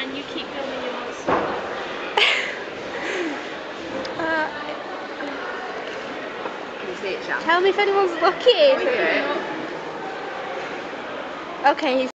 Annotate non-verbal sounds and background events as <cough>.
on, You keep building yours. <laughs> Uh, it, tell me if anyone's looking. Okay, he's